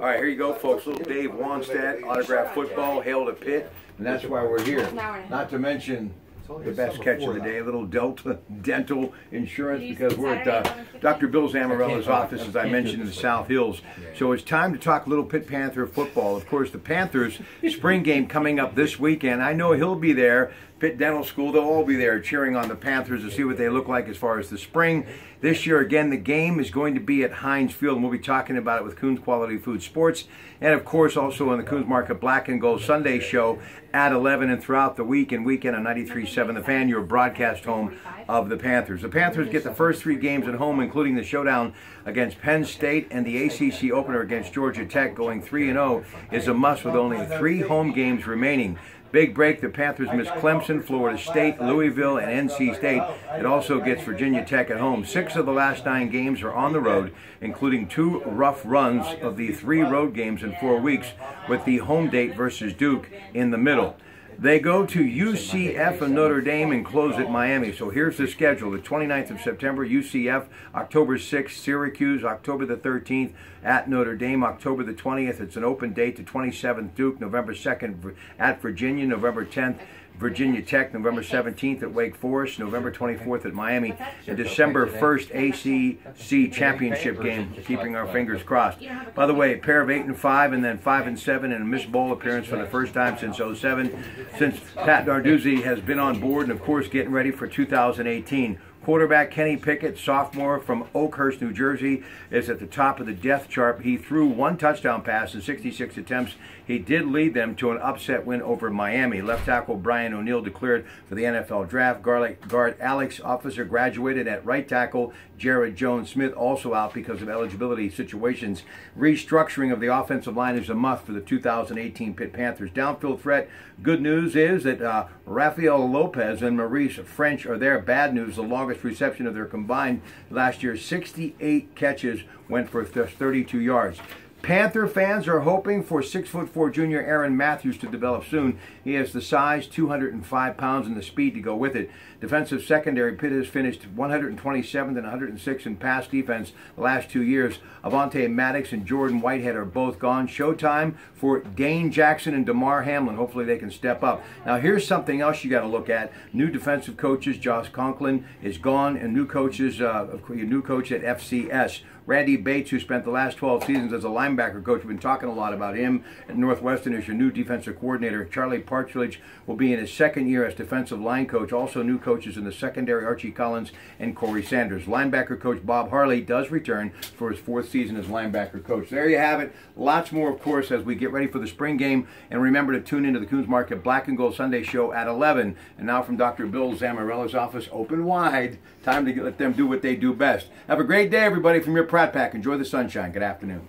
All right, here you go, folks. Little Dave Wannstedt, autograph football, hail to Pitt, and that's why we're here. Not to mention the best catch of the day, a little Delta Dental Insurance, because we're at uh, Dr. Bill Zamarella's office, as I mentioned, in the South Hills. So it's time to talk a little Pitt Panther football. Of course, the Panthers spring game coming up this weekend. I know he'll be there. Pitt Dental School, they'll all be there cheering on the Panthers to see what they look like as far as the spring. This year, again, the game is going to be at Heinz Field, and we'll be talking about it with Kuhn's Quality Food Sports, and of course, also on the Kuhn's Market Black and Gold Sunday show at 11 and throughout the week and weekend on 93.7 The Fan, your broadcast home of the Panthers. The Panthers get the first three games at home, including the showdown against Penn State and the ACC opener against Georgia Tech, going 3 0 is a must with only three home games remaining. Big break, the Panthers miss Clemson, Florida State, Louisville, and NC State. It also gets Virginia Tech at home. Six of the last nine games are on the road, including two rough runs of the three road games in four weeks, with the home date versus Duke in the middle. They go to UCF and Notre Dame and close at Miami. So here's the schedule. The 29th of September, UCF, October 6th, Syracuse, October the 13th, at Notre Dame, October the 20th. It's an open date to 27th, Duke, November 2nd, at Virginia, November 10th, Virginia Tech, November 17th at Wake Forest, November 24th at Miami, and December 1st ACC championship game. Keeping our fingers crossed. By the way, a pair of eight and five, and then five and seven, and a Miss Bowl appearance for the first time since 07. Since Pat Narduzzi has been on board, and of course getting ready for 2018. Quarterback Kenny Pickett, sophomore from Oakhurst, New Jersey, is at the top of the death chart. He threw one touchdown pass in 66 attempts. He did lead them to an upset win over Miami. Left tackle Brian O'Neill declared for the NFL draft. Guard Alex Officer graduated at right tackle. Jaryd Jones Smith also out because of eligibility situations. Restructuring of the offensive line is a must for the 2018 Pitt Panthers. Downfield threat. Good news is that uh, Rafael Lopez and Maurice Ffrench are there. Bad news, the reception of their combined last year. 68 catches went for 32 yards. Panther fans are hoping for 6'4 junior Aaron Mathews to develop soon. He has the size, 205 pounds, and the speed to go with it. Defensive secondary, Pitt has finished 127th and 106 in pass defense the last two years. Avonte Maddox and Jordan Whitehead are both gone. Showtime for Dane Jackson and Damar Hamlin. Hopefully they can step up. Now here's something else you got to look at. New defensive coaches, Josh Conklin is gone, and new coaches, uh, new coach at FCS. Randy Bates, who spent the last 12 seasons as a linebacker coach, we've been talking a lot about him at Northwestern is your new defensive coordinator. Charlie Partridge will be in his second year as defensive line coach. Also new coaches in the secondary, Archie Collins and Corey Sanders. Linebacker coach Bob Harley does return for his fourth season as linebacker coach. There you have it. Lots more, of course, as we get ready for the spring game. And remember to tune into the Kuhn's Market Black and Gold Sunday show at 11. And now from Dr. Bill Zamarella's office, open wide. Time to let them do what they do best. Have a great day, everybody, from your Pack. Enjoy the sunshine. Good afternoon.